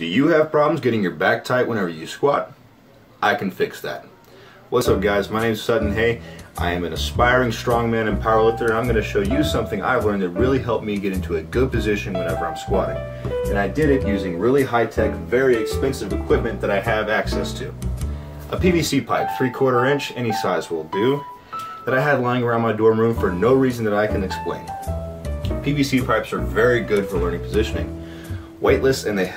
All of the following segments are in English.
Do you have problems getting your back tight whenever you squat? I can fix that. What's up guys, my name is Sutton Haye. I am an aspiring strongman and powerlifter and I'm going to show you something I've learned that really helped me get into a good position whenever I'm squatting. And I did it using really high-tech, very expensive equipment that I have access to. A PVC pipe, 3 quarter inch, any size will do, that I had lying around my dorm room for no reason that I can explain. PVC pipes are very good for learning positioning. Weightless and they,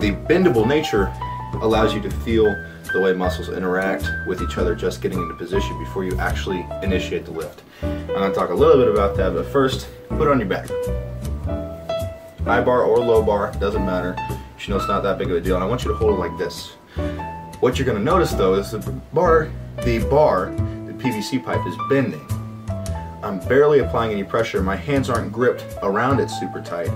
the bendable nature allows you to feel the way muscles interact with each other just getting into position before you actually initiate the lift. I'm going to talk a little bit about that, but first, put it on your back. High bar or low bar, doesn't matter. You know it's not that big of a deal, and I want you to hold it like this. What you're going to notice though is the bar, the bar, the PVC pipe is bending. I'm barely applying any pressure. My hands aren't gripped around it super tight.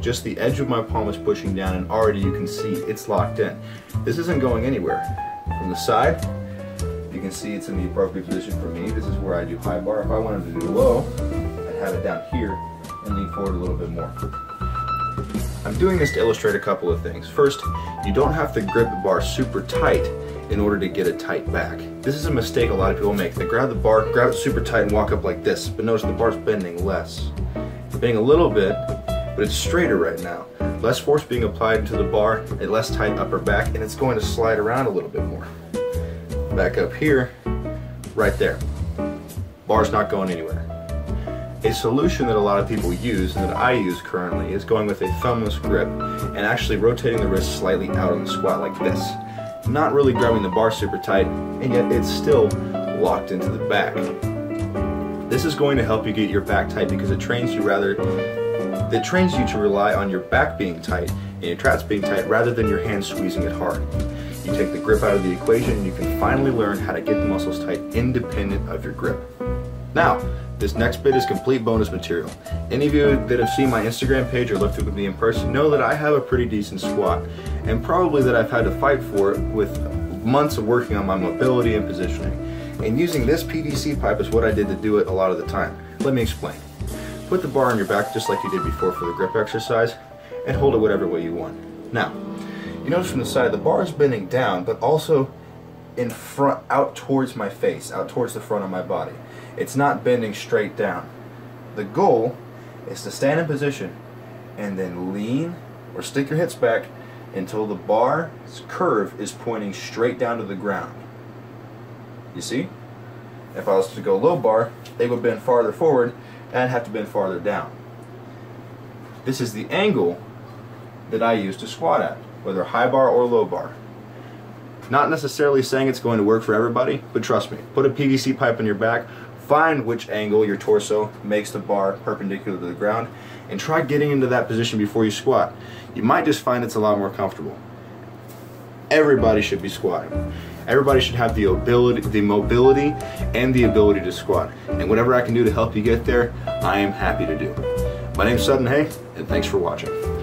Just the edge of my palm is pushing down and already you can see it's locked in. This isn't going anywhere. From the side, you can see it's in the appropriate position for me. This is where I do high bar. If I wanted to do low, I'd have it down here and lean forward a little bit more. I'm doing this to illustrate a couple of things. First, you don't have to grip the bar super tight in order to get a tight back. This is a mistake a lot of people make. They grab the bar, grab it super tight and walk up like this, but notice the bar's bending less. Bending a little bit, but it's straighter right now. Less force being applied to the bar, a less tight upper back, and it's going to slide around a little bit more. Back up here, right there. Bar's not going anywhere. A solution that a lot of people use and that I use currently is going with a thumbless grip and actually rotating the wrist slightly out on the squat like this. Not really grabbing the bar super tight and yet it's still locked into the back. This is going to help you get your back tight because it trains you rather it trains you to rely on your back being tight and your traps being tight rather than your hands squeezing it hard. You take the grip out of the equation and you can finally learn how to get the muscles tight independent of your grip. Now, this next bit is complete bonus material. Any of you that have seen my Instagram page or lifted with me in person know that I have a pretty decent squat and probably that I've had to fight for it with months of working on my mobility and positioning. And using this PVC pipe is what I did to do it a lot of the time. Let me explain. Put the bar on your back just like you did before for the grip exercise and hold it whatever way you want. Now, you notice from the side the bar is bending down but also in front, out towards my face, out towards the front of my body. It's not bending straight down. The goal is to stand in position and then lean or stick your hips back until the bar's curve is pointing straight down to the ground. You see? If I was to go low bar, they would bend farther forward and have to bend farther down. This is the angle that I use to squat at, whether high bar or low bar. Not necessarily saying it's going to work for everybody, but trust me, put a PVC pipe on your back, find which angle your torso makes the bar perpendicular to the ground, and try getting into that position before you squat. You might just find it's a lot more comfortable. Everybody should be squatting. Everybody should have the ability, the mobility, and the ability to squat. And whatever I can do to help you get there, I am happy to do. My name is Sutton Haye, and thanks for watching.